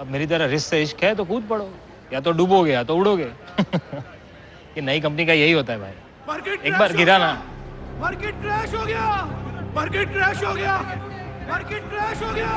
अब मेरी तरह रिस्क से इश्क है तो कूद पड़ो। या तो डूबोगे या तो उड़ोगे। ये नई कंपनी का यही होता है भाई। मार्केट एक बार गिरा ना मार्केट क्रैश हो गया। मार्केट क्रैश हो गया। मार्केट क्रैश हो गया।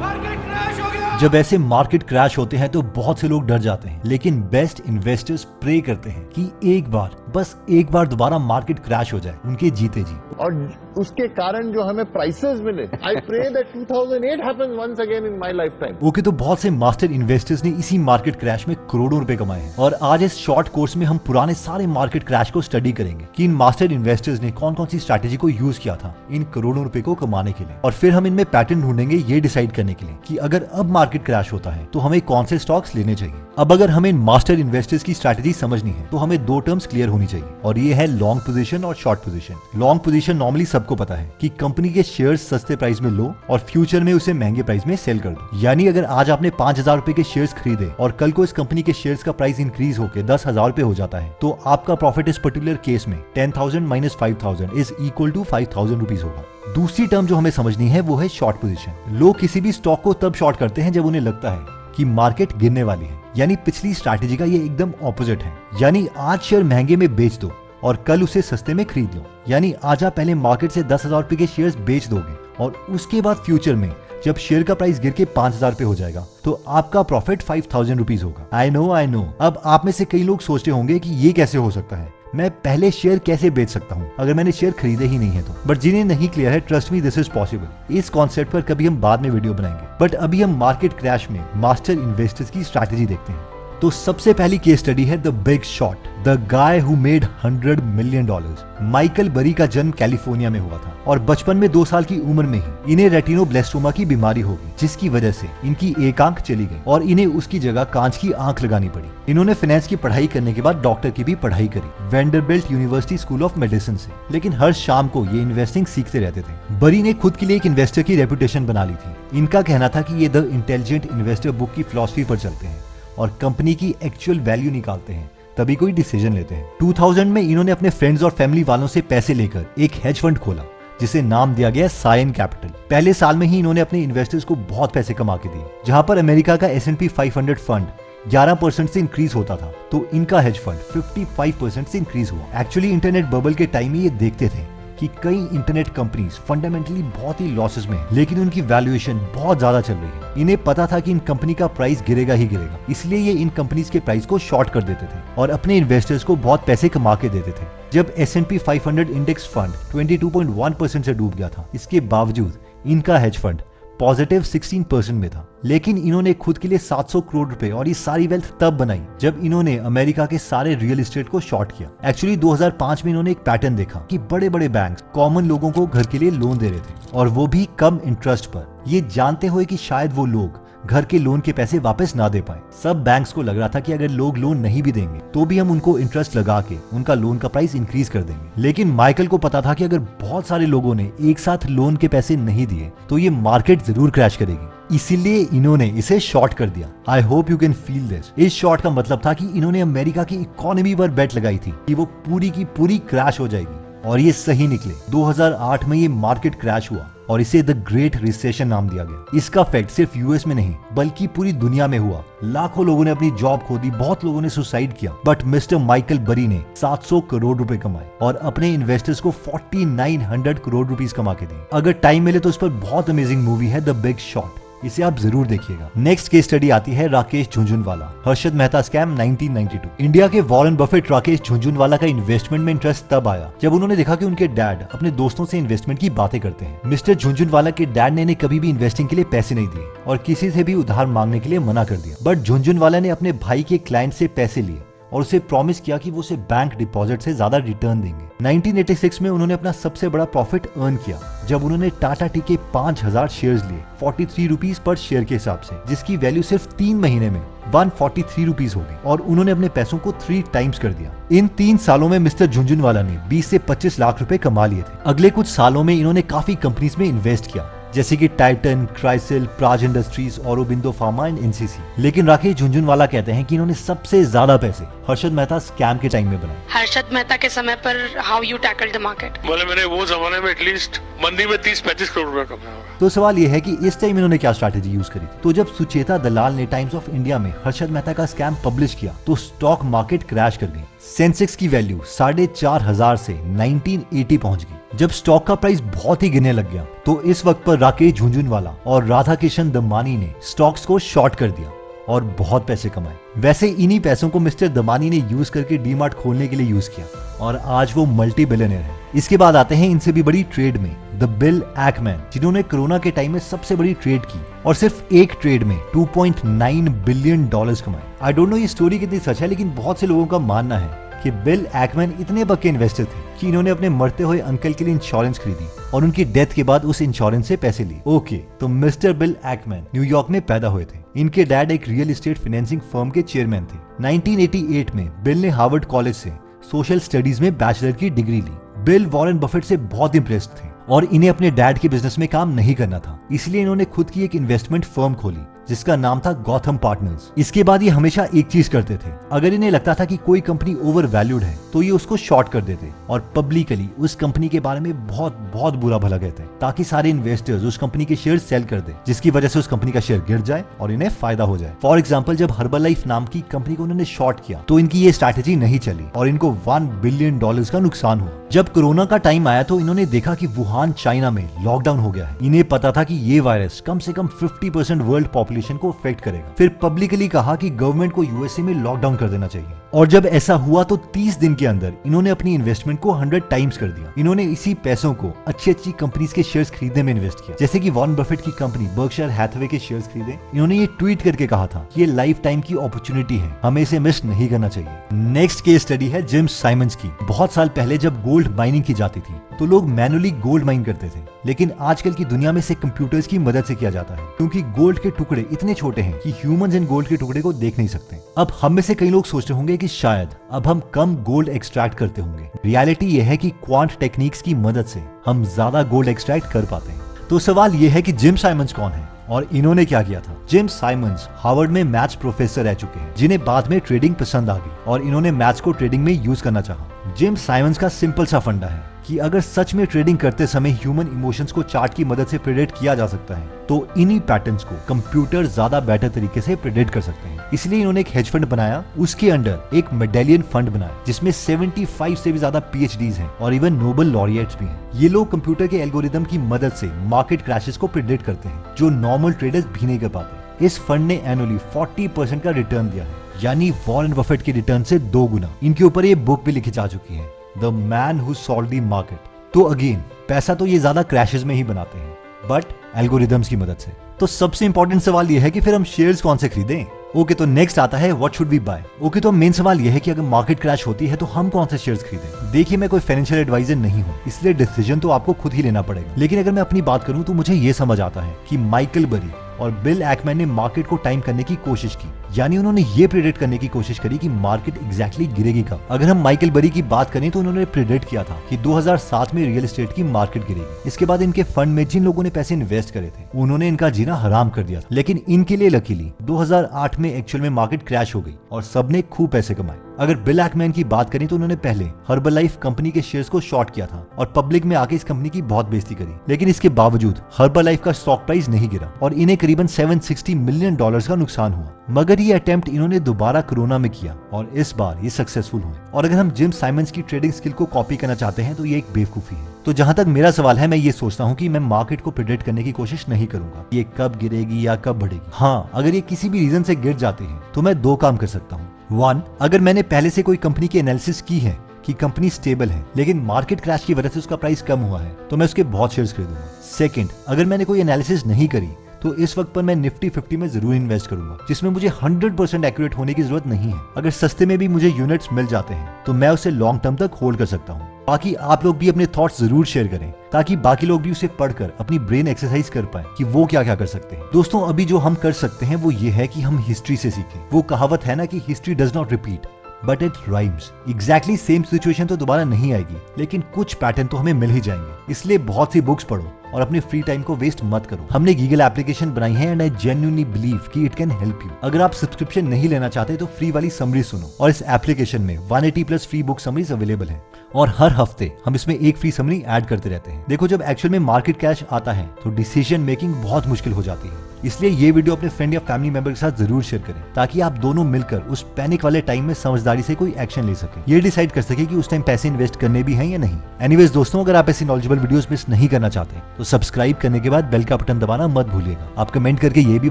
मार्केट क्रैश हो गया। जब ऐसे मार्केट क्रैश होते हैं तो बहुत से लोग डर जाते हैं लेकिन बेस्ट इन्वेस्टर्स प्रे करते हैं कि एक बार बस एक बार दोबारा मार्केट क्रैश हो जाए उनके जीते जी। और उसके कारण जो हमें प्राइसेस मिले। I pray that 2008 happens once again in my life time okay तो बहुत से मास्टर इन्वेस्टर्स ने इसी मार्केट क्रैश में करोड़ों रुपए कमाए हैं। और आज इस शॉर्ट कोर्स में हम पुराने सारे मार्केट क्रैश को स्टडी करेंगे कि इन मास्टर इन्वेस्टर्स ने कौन कौन सी स्ट्रैटेजी को यूज़ किया था इन करोड़ों रुपए को कमाने के लिए। और फिर हम इनमें पैटर्न ढूंढेंगे ये डिसाइड करने के लिए की अगर अब मार्केट क्रैश होता है तो हमें कौन से स्टॉक्स लेने चाहिए। अब अगर हमें मास्टर इन्वेस्टर्स की स्ट्रैटेजी समझनी है तो हमें दो टर्म्स क्लियर होनी चाहिए और ये है लॉन्ग पोजिशन और short position long position normally सबको पता है कि कंपनी के शेयर सस्ते प्राइस में लो और फ्यूचर में उसे महँगे प्राइस में सेल कर दो। यानी अगर आज आपने पाँच हज़ार रूपए के शेयर खरीदे और कल को इस कंपनी के शेयर का प्राइस इंक्रीज होकर दस हज़ार रुपए हो जाता है तो आपका प्रॉफिट इस पर्टिकुलर केस में ten thousand minus five thousand is equal to five thousand rupees होगा। दूसरी टर्म जो हमें समझनी है वो है शॉर्ट पोजिशन लोग किसी भी स्टॉक को तब शॉर्ट करते हैं जब उन्हें लगता है कि मार्केट गिरने वाली है। यानी पिछली स्ट्रैटेजी का ये एकदम ऑपोजिट है। यानी आज शेयर महँगे में बेच दो और कल उसे सस्ते में खरीद लो। यानी आज आप पहले मार्केट से दस हज़ार रुपए के शेयर बेच दोगे और उसके बाद फ्यूचर में जब शेयर का प्राइस गिर के पाँच हज़ार हो जाएगा तो आपका प्रॉफिट फाइव थाउज़ेंड रुपीज़ होगा। आई नो आई नो अब आप में से कई लोग सोचते होंगे कि ये कैसे हो सकता है? मैं पहले शेयर कैसे बेच सकता हूँ? अगर मैंने शेयर खरीदे ही नहीं है तो। बट जिन्हें नहीं क्लियर है trust me this is possible इस कॉन्सेप्ट पर कभी हम बाद में वीडियो बनाएँगे। बट अभी हम मार्केट क्रैश में मास्टर इन्वेस्टर्स की स्ट्रैटेजी देखते हैं। तो सबसे पहली केस स्टडी है the Big Short the guy who made hundred million dollars Michael Burry का जन्म कैलिफ़ोर्निया में हुआ था और बचपन में दो साल की उम्र में ही इन्हें रेटिनो रेटिनोब्लेस्टोमा की बीमारी हो गई, जिसकी वजह से इनकी एक आँख चली गई और इन्हें उसकी जगह कांच की आँख लगानी पड़ी। इन्होंने फाइनेंस की पढ़ाई करने के बाद डॉक्टर की भी पढ़ाई करी Vanderbilt University School of Medicine से। लेकिन हर शाम को ये इन्वेस्टिंग सीखते रहते थे। बरी ने खुद के लिए एक इन्वेस्टर की रेपुटेशन बना ली थी। इनका कहना था की ये द इंटेलिजेंट इन्वेस्टर बुक की फिलोसफी पर चलते हैं। और कंपनी की एक्चुअल वैल्यू निकालते हैं, तभी कोई डिसीज़न लेते हैं। 2000 में इन्होंने अपने फ्रेंड्स और फैमिली वालों से पैसे लेकर एक हेज फंड खोला, जिसे नाम दिया गया साइन कैपिटल पहले साल में ही इन्होंने अपने इन्वेस्टर्स को बहुत पैसे कमा के दिए, जहाँ पर अमेरिका का S N P five hundred fund 11 percent से इंक्रीज होता था तो इनका हेज फंड 55 परसेंट से इंक्रीज हुआ। एक्चुअली इंटरनेट बबल के टाइम में ये देखते थे कि कई इंटरनेट कंपनीज़ फंडामेंटली बहुत ही लॉसेस में है, लेकिन उनकी वैल्यूएशन बहुत ज़्यादा चल रही है। इन्हें पता था कि इन कंपनी का प्राइस गिरेगा ही गिरेगा, इसलिए ये इन कंपनीज़ के प्राइस को शॉर्ट कर देते थे और अपने इन्वेस्टर्स को बहुत पैसे कमा के देते थे। जब S N P five hundred index fund 22.1 percent से डूब गया था, इसके बावजूद इनका हेज फंड पॉजिटिव 16 परसेंट में था। लेकिन इन्होंने खुद के लिए 700 करोड़ रुपए और ये सारी वेल्थ तब बनाई, जब इन्होंने अमेरिका के सारे रियल एस्टेट को शॉर्ट किया। एक्चुअली 2005 में इन्होंने एक पैटर्न देखा कि बड़े बड़े बैंक कॉमन लोगों को घर के लिए लोन दे रहे थे और वो भी कम इंटरेस्ट पर। ये जानते हुए कि शायद वो लोग घर के लोन के पैसे वापस ना दे पाए। सब बैंक्स को लग रहा था कि अगर लोग लोन नहीं भी देंगे तो भी हम उनको इंटरेस्ट लगा के उनका लोन का प्राइस इंक्रीज कर देंगे। लेकिन माइकल को पता था कि अगर बहुत सारे लोगों ने एक साथ लोन के पैसे नहीं दिए तो ये मार्केट ज़रूर क्रैश करेगी। इसीलिए इन्होंने इसे शॉर्ट कर दिया। I hope you can feel this इस शॉर्ट का मतलब था कि इन्होंने अमेरिका की इकोनॉमी पर बेट लगाई थी कि वो पूरी की पूरी क्रैश हो जाएगी। और ये सही निकले। 2008 में ये मार्केट क्रैश हुआ। और इसे द ग्रेट रिसेशन नाम दिया गया। इसका फैक्ट सिर्फ़ यूएस में नहीं, बल्कि पूरी दुनिया में हुआ। लाखों लोगों ने अपनी जॉब खो दी बहुत लोगों ने सुसाइड किया। बट मिस्टर माइकल बरी ने 700 करोड़ रुपए कमाए और अपने इन्वेस्टर्स को 4900 करोड़ रुपीस कमा के दिए। अगर टाइम मिले तो इस पर बहुत अमेजिंग मूवी है द बिग शॉट इसे आप ज़रूर देखिएगा। नेक्स्ट केस स्टडी आती है राकेश झुंझुनवाला। हर्षद मेहता स्कैम 1992 इंडिया के वॉरेन बफेट राकेश झुंझुनवाला का इन्वेस्टमेंट में इंटरेस्ट तब आया, जब उन्होंने देखा कि उनके डैड अपने दोस्तों से इन्वेस्टमेंट की बातें करते हैं। मिस्टर झुंझुनवाला के डैड ने कभी भी इन्वेस्टिंग के लिए पैसे नहीं दिए और किसी से भी उधार मांगने के लिए मना कर दिया। बट झुंझुनवाला ने अपने भाई के क्लाइंट से पैसे लिए। और उसे प्रॉमिस किया कि वो उसे बैंक डिपॉजिट से ज़्यादा रिटर्न देंगे। 1986 में उन्होंने अपना सबसे बड़ा प्रॉफिट अर्न किया, जब उन्होंने टाटा टी के पाँच हज़ार शेयर लिए forty three rupees per share के हिसाब से, जिसकी वैल्यू सिर्फ़ तीन महीने में वन फोर्टी थ्री रुपीज़ हो गई और उन्होंने अपने पैसों को थ्री टाइम्स कर दिया। इन तीन सालों में मिस्टर झुंझुनवाला ने 20 से 25 लाख रुपए कमा लिए थे। अगले कुछ सालों में इन्होंने काफ़ी कंपनीज़ में इन्वेस्ट किया। जैसे कि टाइटन क्राइसिल प्राज इंडस्ट्रीज़ औरोबिंदो फार्मा एंड एनसीसी लेकिन राकेश झुंझुनवाला कहते हैं कि इन्होंने सबसे ज़्यादा पैसे हर्षद मेहता स्कैम के टाइम में बनाए। हर्षद मेहता के समय पर how you tackle the market बोले मैंने वो जमाने में एटलीस्ट मंदी में तीस पैंतीस करोड़ रुपया कमाया तो सवाल यह है कि इस टाइम इन्होंने क्या स्ट्रैटेजी यूज़ करी थी? तो जब सुचेता दलाल ने टाइम्स ऑफ़ इंडिया में हर्षद मेहता का स्कैम पब्लिश किया तो स्टॉक मार्केट क्रैश कर गई। सेंसेक्स की वैल्यू साढ़े चार हज़ार से 1980 पहुँच गई। जब स्टॉक का प्राइस बहुत ही गिरने लग गया तो इस वक्त पर राकेश झुंझुनवाला और राधा किशन दमानी ने स्टॉक्स को शॉर्ट कर दिया और बहुत पैसे कमाए। वैसे इन्हीं पैसों को मिस्टर दमानी ने यूज़ करके डीमार्ट खोलने के लिए यूज़ किया और आज वो मल्टी बिलियनर है। इसके बाद आते हैं इनसे भी बड़ी ट्रेड में। द बिल एक्मैन, जिन्होंने कोरोना के टाइम में सबसे बड़ी ट्रेड की और सिर्फ़ एक ट्रेड में 2.9 बिलियन डॉलर्स कमाए आई डोंट नो ये स्टोरी कितनी सच है, लेकिन बहुत से लोगों का मानना है कि बिल एक्मैन इतने पक्के इन्वेस्टर थे कि इन्होंने अपने मरते हुए अंकल के लिए इंश्योरेंस खरीदी और उनकी डेथ के बाद उस इंश्योरेंस से पैसे लिए। ओके तो मिस्टर बिल एक्मैन न्यूयॉर्क में पैदा हुए थे। इनके डैड एक रियल एस्टेट फाइनेंसिंग फर्म के चेयरमैन थे। 1988 में बिल ने हार्वर्ड कॉलेज से सोशल स्टडीज़ में बैचलर की डिग्री ली। बिल वॉरेन बफेट से बहुत इम्प्रेस्ड थे। और इन्हें अपने डैड के बिज़नेस में काम नहीं करना था। इसलिए इन्होंने खुद की एक इन्वेस्टमेंट फर्म खोली। जिसका नाम था गौथम पार्टनर्स इसके बाद ये हमेशा एक चीज़ करते थे। अगर इन्हें लगता था कि कोई कंपनी ओवर वैल्यूड है तो ये उसको शॉर्ट कर देते और पब्लिकली उस कंपनी के बारे में बहुत बहुत बुरा भला कहते ताकि सारे इन्वेस्टर्स उस कंपनी के शेयर सेल कर दे, जिसकी वजह से उस कंपनी का शेयर गिर जाए और इन्हें फ़ायदा हो जाए। फॉर एग्ज़ाम्पल जब हर्बल लाइफ नाम की कंपनी को उन्होंने शॉर्ट किया तो इनकी ये स्ट्रैटेजी नहीं चली और इनको वन बिलियन डॉलर का नुकसान हुआ। जब कोरोना का टाइम आया तो इन्होंने देखा कि वुहान चाइना में लॉकडाउन हो गया है। इन्हें पता था कि ये वायरस कम से कम 50 परसेंट वर्ल्ड पॉपुलेशन को अफेक्ट करेगा। फिर पब्लिकली कहा कि गवर्नमेंट को यूएसए में लॉकडाउन कर देना चाहिए। और जब ऐसा हुआ तो 30 दिन के अंदर इन्होंने अपनी इन्वेस्टमेंट को 100 टाइम्स कर दिया। इन्होंने इसी पैसों को अच्छी अच्छी कंपनीज़ के शेयर्स खरीदने में इन्वेस्ट किया। जैसे कि वॉन बफेट की कंपनी बर्कशायर हैथवे के शेयर्स खरीदे। इन्होंने ये ट्वीट करके कहा था ये लाइफ टाइम की अपॉर्चुनिटी है। हमें इसे मिस नहीं करना चाहिए। नेक्स्ट केस स्टडी है जिम साइमंस की। बहुत साल पहले जब गोल्ड माइनिंग की जाती थी तो लोग मैनुअली गोल्ड माइन करते थे। लेकिन आजकल की दुनिया में से कंप्यूटर्स की मदद से किया जाता है। क्योंकि गोल्ड के टुकड़े इतने छोटे हैं कि ह्यूमंस इन गोल्ड के टुकड़े को देख नहीं सकते। अब हम में से कई लोग सोचते होंगे कि शायद अब हम कम गोल्ड एक्सट्रैक्ट करते होंगे। रियलिटी यह है कि क्वांट टेक्निक्स की मदद से हम ज़्यादा गोल्ड एक्सट्रैक्ट कर पाते हैं। तो सवाल यह है कि जिम साइमंस कौन है और इन्होंने क्या किया था? जिम साइमंस हार्वर्ड में मैथ्स प्रोफेसर रह चुके हैं, जिन्हें बाद में ट्रेडिंग पसंद आ गई और इन्होंने मैथ्स को ट्रेडिंग में यूज़ करना चाहा। जिम साइमंस का सिंपल सा फंडा है। कि अगर सच में ट्रेडिंग करते समय ह्यूमन इमोशंस को चार्ट की मदद से प्रेडिक्ट किया जा सकता है तो इन्हीं पैटर्न्स को कंप्यूटर ज़्यादा बेटर तरीके से प्रेडिक्ट कर सकते हैं। इसलिए इन्होंने एक हेज फंड बनाया, उसके अंडर एक मेडेलियन फंड बनाया, जिसमें 75 से भी ज़्यादा पीएचडीज हैं और इवन नोबल लॉरिएट्स भी हैं। ये लोग कंप्यूटर के एल्गोरिदम की मदद से मार्केट क्रैशेस को प्रिडिक्ट करते हैं, जो नॉर्मल ट्रेडर्स भी नहीं कर पाते। इस फंड ने एनुअली 40 परसेंट का रिटर्न दिया है, यानी वॉरेन बफेट के रिटर्न से दो गुना इनके ऊपर ये बुक भी लिखी जा चुकी है। The man who solve the market तो अगेन पैसा तो ये ज़्यादा क्रैशेस में ही बनाते हैं बट एल्गोरिदम्स की मदद से। तो सबसे इंपॉर्टेंट सवाल ये है कि फिर हम शेयर्स कौन से खरीदें? ओके okay, तो नेक्स्ट आता है what should we buy okay तो मेन सवाल यह है कि अगर मार्केट क्रैश होती है तो हम कौन से शेयर्स खरीदें? देखिए मैं कोई फाइनेंशियल एडवाइजर नहीं हूँ इसलिए डिसीज़न तो आपको खुद ही लेना पड़ेगा। लेकिन अगर मैं अपनी बात करूँ तो मुझे ये समझ आता है कि माइकल बरी और बिल एक्मैन ने मार्केट को टाइम करने की कोशिश की। यानी उन्होंने ये प्रिडिक्ट करने की कोशिश करी कि मार्केट एग्जैक्टली exactly गिरेगी कब। अगर हम माइकल बरी की बात करें तो उन्होंने प्रिडिक्ट किया था कि 2007 में रियल एस्टेट की मार्केट गिरेगी। इसके बाद इनके फंड में जिन लोगों ने पैसे इन्वेस्ट करे थे, उन्होंने इनका जीना हराम कर दिया था। लेकिन इनके लिए लकीली 2008 में एक्चुअल में मार्केट क्रैश हो गई और सबने खूब पैसे कमाए। अगर बिल एक्मैन की बात करें तो उन्होंने पहले हर्बल लाइफ कंपनी के शेयर्स को शॉर्ट किया था और पब्लिक में आके इस कंपनी की बहुत बेइज्जती करी। लेकिन इसके बावजूद हर्बल लाइफ का स्टॉक प्राइस नहीं गिरा और इन्हें करीबन 760 मिलियन डॉलर्स का नुकसान हुआ। मगर ये अटेम्प्ट इन्होंने दोबारा कोरोना में किया और इस बार ये सक्सेसफुल हुए। और अगर हम जिम साइमंस की ट्रेडिंग स्किल को कॉपी करना चाहते हैं तो ये एक बेवकूफ़ी है। तो जहाँ तक मेरा सवाल है, मैं ये सोचता हूँ कि मैं मार्केट को प्रिडिक्ट करने की कोशिश नहीं करूँगा। ये कब गिरेगी या कब बढ़ेगी? हाँ अगर ये किसी भी रीजन से गिर जाते हैं तो मैं दो काम कर सकता हूँ। वन अगर मैंने पहले से कोई कंपनी की एनालिसिस की है कि कंपनी स्टेबल है, लेकिन मार्केट क्रैश की वजह से उसका प्राइस कम हुआ है तो मैं उसके बहुत शेयर खरीदूँगा। सेकंड अगर मैंने कोई एनालिसिस नहीं करी तो इस वक्त पर मैं निफ्टी फिफ्टी में ज़रूर इन्वेस्ट करूँगा, जिसमें मुझे 100 परसेंट एक्यूरेट होने की ज़रूरत नहीं है। अगर सस्ते में भी मुझे यूनिट्स मिल जाते हैं तो मैं उसे लॉन्ग टर्म तक होल्ड कर सकता हूँ। बाकी आप लोग भी अपने थॉट्स ज़रूर शेयर करें, ताकि बाकी लोग भी उसे पढ़कर, अपनी ब्रेन एक्सरसाइज कर पाए कि वो क्या क्या कर सकते हैं। दोस्तों, अभी जो हम कर सकते हैं वो ये है कि हम हिस्ट्री से सीखें। वो कहावत है ना कि history does not repeat but it rhymes exactly same situation तो दोबारा नहीं आएगी, लेकिन कुछ पैटर्न तो हमें मिल ही जाएँगे। इसलिए बहुत सी बुक्स पढ़ो और अपने फ्री टाइम को वेस्ट मत करो। हमने गीगल एप्लीकेशन बनाई है एंड आई जेन्यूनली बिलीव कि इट कैन हेल्प यू अगर आप सब्सक्रिप्शन नहीं लेना चाहते तो फ्री वाली समरी सुनो और इस एप्लीकेशन में 180 plus free book summaries available है। और हर हफ़्ते हम इसमें एक फ्री समरी ऐड करते रहते हैं। देखो, जब एक्चुअल में मार्केट कैश आता है तो डिसीज़न मेकिंग बहुत मुश्किल हो जाती है। इसलिए ये वीडियो अपने फ्रेंड या फैमिली मेंबर के साथ ज़रूर शेयर करें, ताकि आप दोनों मिलकर उस पैनिक वाले टाइम में समझदारी से कोई एक्शन ले सके। ये डिसाइड कर सके कि उस टाइम पैसे इन्वेस्ट करने भी हैं या नहीं। एनीवेज दोस्तों, अगर आप ऐसी नॉलेजेबल वीडियोस मिस नहीं करना चाहते तो सब्सक्राइब करने के बाद बेल का बटन दबाना मत भूलिएगा। आप कमेंट करके ये भी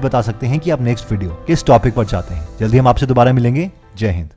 बता सकते हैं कि आप नेक्स्ट वीडियो किस टॉपिक पर चाहते हैं। जल्दी हम आपसे दोबारा मिलेंगे। जय हिंद।